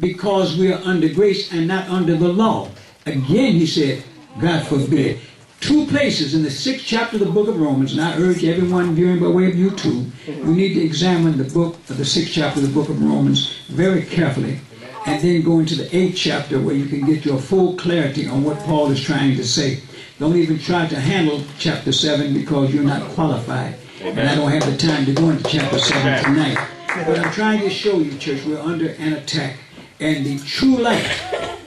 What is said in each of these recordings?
because we are under grace and not under the law. Again, he said, God forbid. Two places in the sixth chapter of the book of Romans, and I urge everyone viewing by way of YouTube, you need to examine the book of the sixth chapter of the book of Romans very carefully, and then go into the eighth chapter where you can get your full clarity on what Paul is trying to say. Don't even try to handle chapter 7 because you're not qualified. And I don't have the time to go into chapter 7 tonight. But I'm trying to show you, church, we're under an attack. And the true light,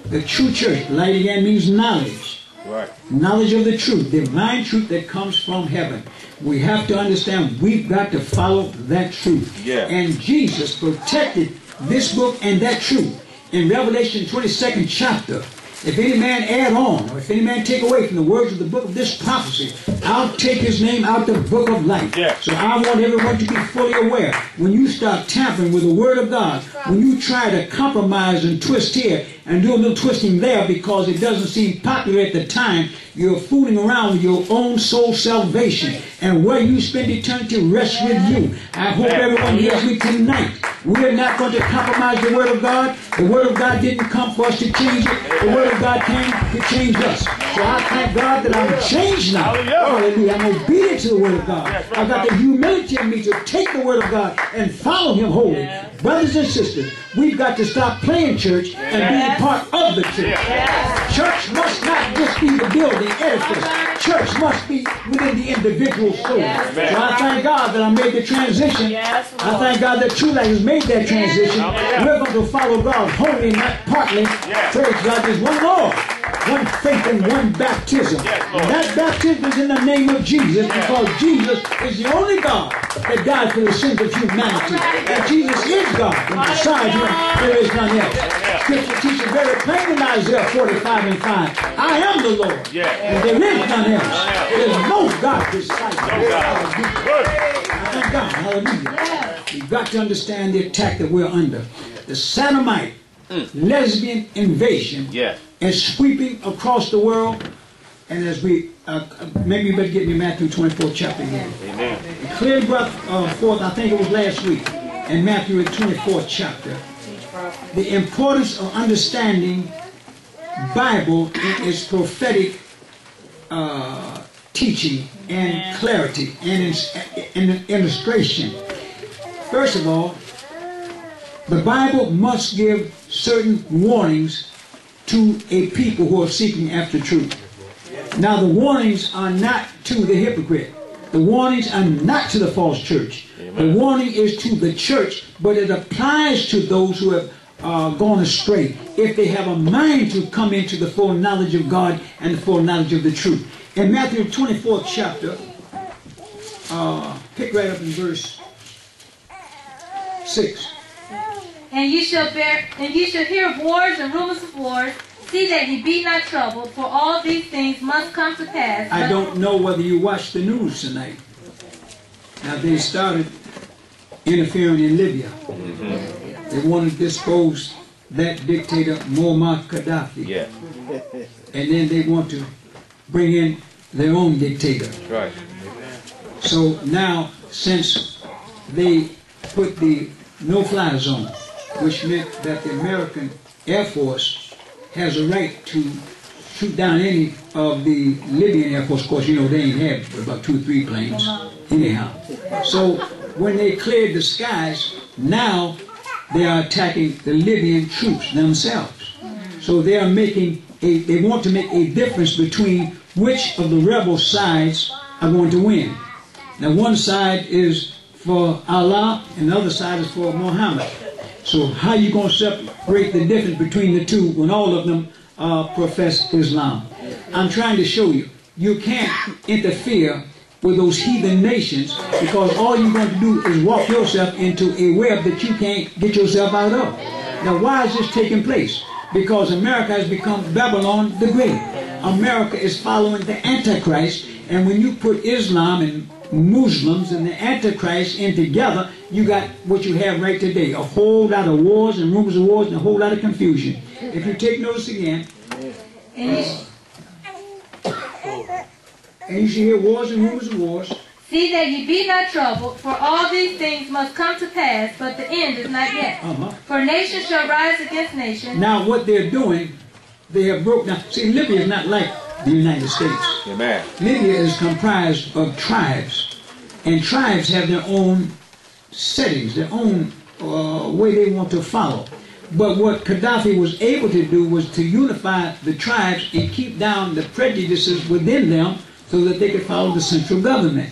the true church, light again means knowledge. Right. Knowledge of the truth, divine truth that comes from heaven. We have to understand we've got to follow that truth. Yeah. And Jesus protected this book and that truth. In Revelation 22nd chapter, if any man add on, or if any man take away from the words of the book of this prophecy, I'll take his name out the book of life. Yeah. So I want everyone to be fully aware. When you start tampering with the word of God, when you try to compromise and twist here and do a little twisting there because it doesn't seem popular at the time, you're fooling around with your own soul salvation. And where you spend eternity rests with you. I hope everyone hears me tonight. We're not going to compromise the Word of God. The Word of God didn't come for us to change it. The Word of God came to change us. So I thank God that I'm changed now. Hallelujah. Hallelujah. I'm obedient to the Word of God. I've got the humility in me to take the Word of God and follow Him wholly. Brothers and sisters, we've got to stop playing church and being part of the church. Church must not just be the building edifice. Must be within the individual soul. So I thank God that I made the transition. Yes, I thank God that True Light has made that transition. We're going to follow God wholly, not partly. Yes. Praise God. There's one Lord, one faith, and one baptism. Yes, and that baptism is in the name of Jesus because Jesus is the only God that died for the sins of humanity. And Jesus is God. And besides him, there is none else. Scripture teaches very plain in Isaiah 45 and 5. I am the Lord. And there is none else. There's no God beside me. Thank God. Hallelujah. We've got to understand the attack that we're under. The sodomite, lesbian invasion Yeah. is sweeping across the world. And as we, uh, maybe you better get me Matthew 24 chapter again. Amen. It clearly brought uh, forth, I think it was last week, in Matthew the 24th chapter, the importance of understanding Bible in its prophetic uh, teaching and clarity and ins- and illustration. First of all, the Bible must give certain warnings to a people who are seeking after truth. Now, the warnings are not to the hypocrite. The warnings are not to the false church. The warning is to the church, but it applies to those who have uh, gone astray if they have a mind to come into the full knowledge of God and the full knowledge of the truth. In Matthew 24th chapter, uh, pick right up in verse 6. And you shall bear, and you shall hear of wars and rumors of wars. See that ye be not troubled, for all these things must come to pass. I don't know whether you watched the news tonight. Now they started interfering in Libya. They wanted to dispose that dictator Muammar Gaddafi. Yeah. And then they want to bring in their own dictator. Right. So now, since they put the no-fly zone, which meant that the American Air Force has a right to shoot down any of the Libyan Air Force. Of course, you know they ain't had about two or three planes, anyhow. So when they cleared the skies, now they are attacking the Libyan troops themselves. So they are making a, they want to make a difference between which of the rebel sides are going to win. Now one side is for Allah and the other side is for Muhammad. So how you going to separate the difference between the two when all of them uh, profess Islam? I'm trying to show you. You can't interfere with those heathen nations because all you're going to do is walk yourself into a web that you can't get yourself out of. Now why is this taking place? Because America has become Babylon the Great. America is following the Antichrist and when you put Islam and Muslims and the Antichrist in together, you got what you have right today. A whole lot of wars and rumors of wars and a whole lot of confusion. If you take notice again, And you, and you should hear wars and rumors of wars, See that ye be not troubled, for all these things must come to pass, but the end is not yet. Uh-huh. For nation shall rise against nation, Now, what they're doing, they have broke down. See, Libya is not like the United States. Amen. Libya is comprised of tribes, and tribes have their own settings, their own uh, way they want to follow. But what Gaddafi was able to do was to unify the tribes and keep down the prejudices within them so that they could follow the central government.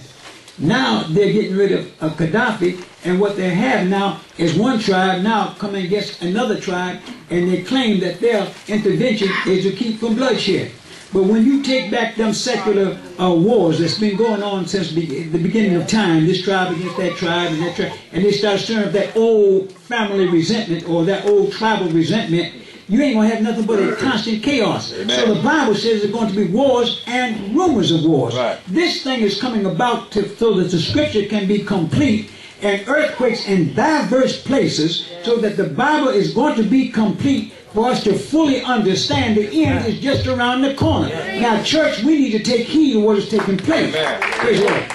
Now they're getting rid of, of Gaddafi, and what they have now is one tribe now coming against another tribe, and they claim that their intervention is to keep from bloodshed. But when you take back them secular uh, wars that's been going on since be- the beginning of time, this tribe against that tribe and that tribe, and they start stirring up that old family resentment or that old tribal resentment, you ain't gonna have nothing but a constant chaos. So the Bible says there's going to be wars and rumors of wars. Right. This thing is coming about to, so that the scripture can be complete and earthquakes in diverse places so that the Bible is going to be complete for us to fully understand the end is just around the corner. Now, church, we need to take heed of what is taking place. Praise Lord.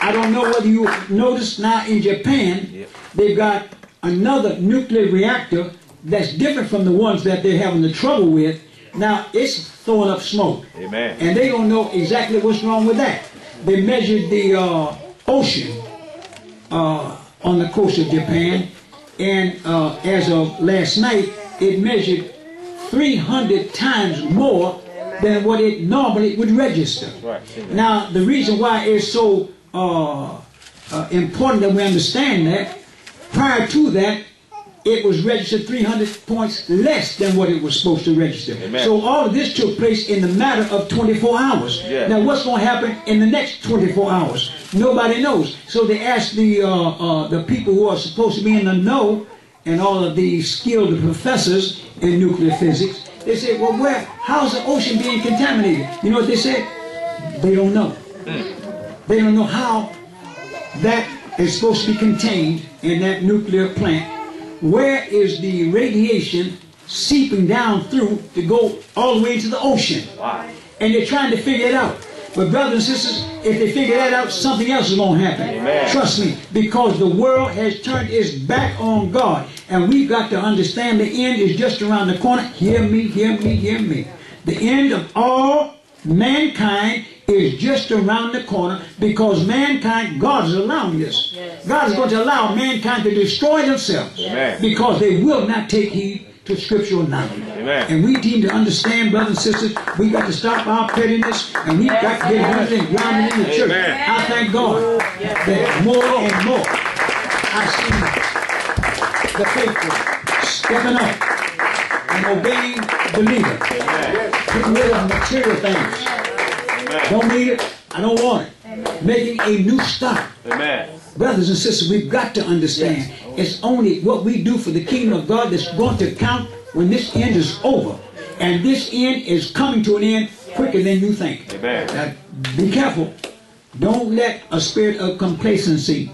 I don't know whether you noticed now in Japan, they've got another nuclear reactor that's different from the ones that they're having the trouble with. Now, it's throwing up smoke. Amen. And they don't know exactly what's wrong with that. They measured the uh, ocean uh, on the coast of Japan, and uh, as of last night, it measured 300 times more than what it normally would register. Right. Now, the reason why it's so uh, uh, important that we understand that, prior to that, it was registered 300 points less than what it was supposed to register. Amen. So all of this took place in the matter of 24 hours. Yeah. Now, what's going to happen in the next 24 hours? Nobody knows. So they asked the uh, uh, the people who are supposed to be in the know and all of the skilled professors in nuclear physics. They said, "Well, where? How's the ocean being contaminated?" You know what they said? They don't know. They don't know how that is supposed to be contained in that nuclear plant. Where is the radiation seeping down through to go all the way into the ocean? Wow. And they're trying to figure it out. But brothers and sisters, if they figure that out, something else is going to happen. Amen. Trust me, because the world has turned its back on God. And we've got to understand the end is just around the corner. Hear me, hear me, hear me. The end of all mankind is just around the corner because mankind, God is allowing this. God is going to allow mankind to destroy themselves Amen. because they will not take heed to scriptural knowledge. Amen. And we need to understand, brothers and sisters, we got to stop our pettiness and we've got to get rooted and grounded in the church. Amen. I thank God that more and more I see the faithful stepping up and obeying the leader. Getting rid of material things. Amen. Don't need it. I don't want it. Making a new start. Amen. Brothers and sisters, we've got to understand it's only what we do for the kingdom of God that's going to count when this end is over. And this end is coming to an end quicker than you think. Amen. Now, be careful. Don't let a spirit of complacency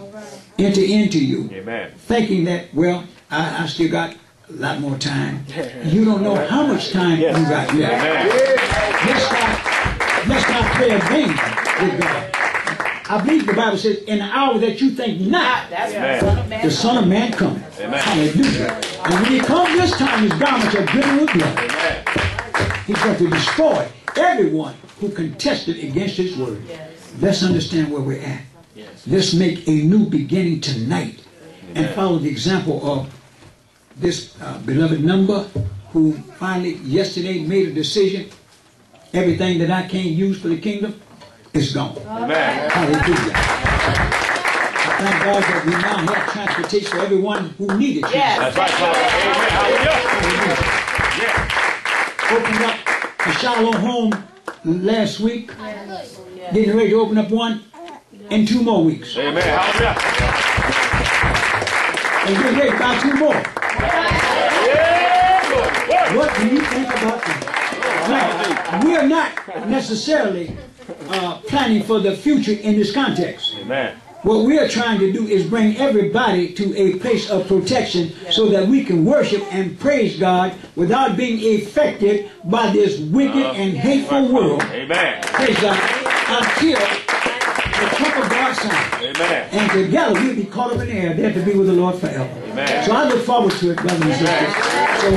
enter into you, Amen. thinking that, well, I, I still got a lot more time. You don't know how much time you got left. Amen. Let's not, let's not play a game with God. I believe the Bible says, in the hour that you think not, Amen. the Son of Man cometh. Amen. Hallelujah. And when he comes this time, his garments are dripping with blood. Amen. He's going to destroy everyone who contested against his word. Let's understand where we're at. Let's make a new beginning tonight and follow the example of this uh, beloved number who finally yesterday made a decision. Everything that I can't use for the kingdom is gone. Amen. Hallelujah. I thank God that we now have transportation for everyone who needed transportation. That's right, Father. Amen. Hallelujah. Opened up the Shiloh home last week. Getting ready to open up one in two more weeks. Amen. Hallelujah. And getting ready to buy two more. Yeah, Lord. What do you think about that? Now, we are not necessarily uh, planning for the future in this context. Amen. What we are trying to do is bring everybody to a place of protection so that we can worship and praise God without being affected by this wicked and hateful world. Amen. Praise God. Until the trump of God side. Amen. And together we'll be caught up in the air, there to be with the Lord forever. Amen. So I look forward to it, brothers and sisters. So